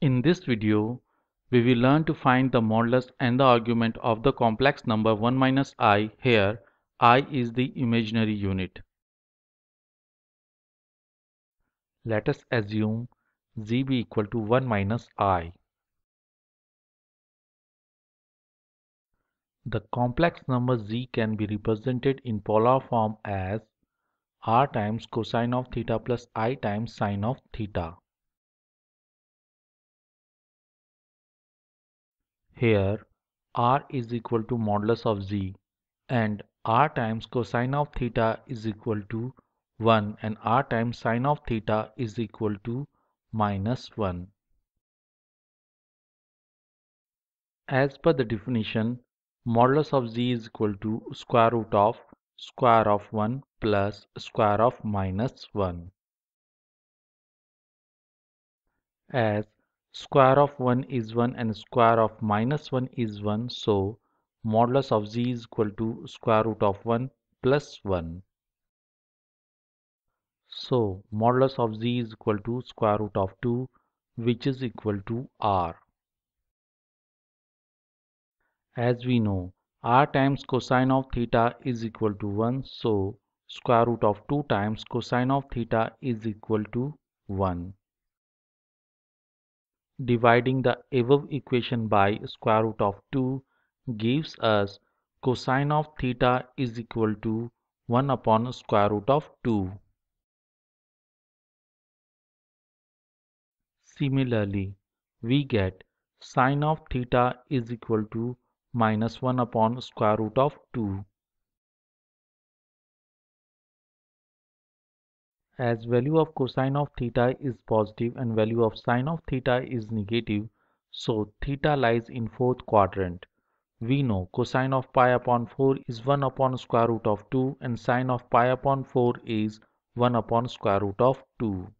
In this video, we will learn to find the modulus and the argument of the complex number 1 minus i here i is the imaginary unit. Let us assume z be equal to 1 minus i. The complex number z can be represented in polar form as r times cosine of theta plus i times sine of theta. Here r is equal to modulus of z and r times cosine of theta is equal to 1 and r times sine of theta is equal to minus 1. As per the definition, modulus of z is equal to square root of square of 1 plus square of minus 1. As square of 1 is 1 and square of minus 1 is 1 so modulus of z is equal to square root of 1 plus 1 so modulus of z is equal to square root of 2 which is equal to r. As we know r times cosine of theta is equal to 1 so square root of 2 times cosine of theta is equal to 1 Dividing the above equation by square root of 2 gives us cosine of theta is equal to 1 upon square root of 2. Similarly, we get sine of theta is equal to minus 1 upon square root of 2. As value of cosine of theta is positive and value of sine of theta is negative so theta lies in fourth quadrant. We know cosine of pi upon 4 is 1 upon square root of 2 and sine of pi upon 4 is 1 upon square root of 2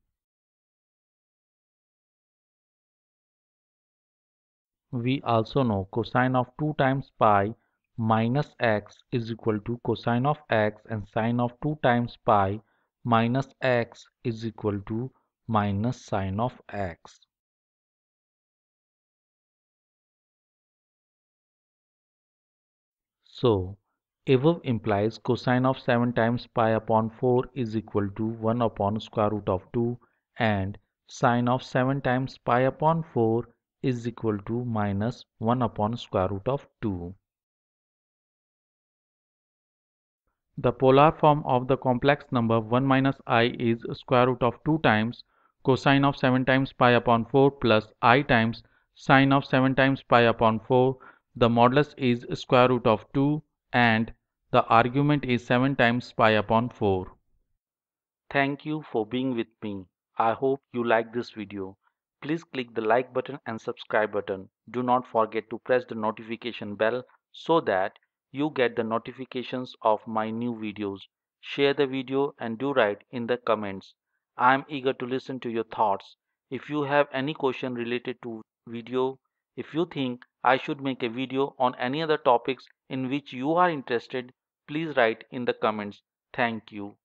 we also know cosine of 2 times pi minus x is equal to cosine of x and sine of 2 times pi minus x is equal to minus sine of x. So, above implies cosine of 7 times pi upon 4 is equal to 1 upon square root of 2 and sine of 7 times pi upon 4 is equal to minus 1 upon square root of 2. The polar form of the complex number 1 minus i is square root of 2 times cosine of 7 times pi upon 4 plus i times sine of 7 times pi upon 4. The modulus is square root of 2 and the argument is 7 times pi upon 4. Thank you for being with me. I hope you like this video. Please click the like button and subscribe button. Do not forget to press the notification bell so that you get the notifications of my new videos. Share the video and do write in the comments. I am eager to listen to your thoughts. If you have any question related to video, if you think I should make a video on any other topics in which you are interested, please write in the comments. Thank you.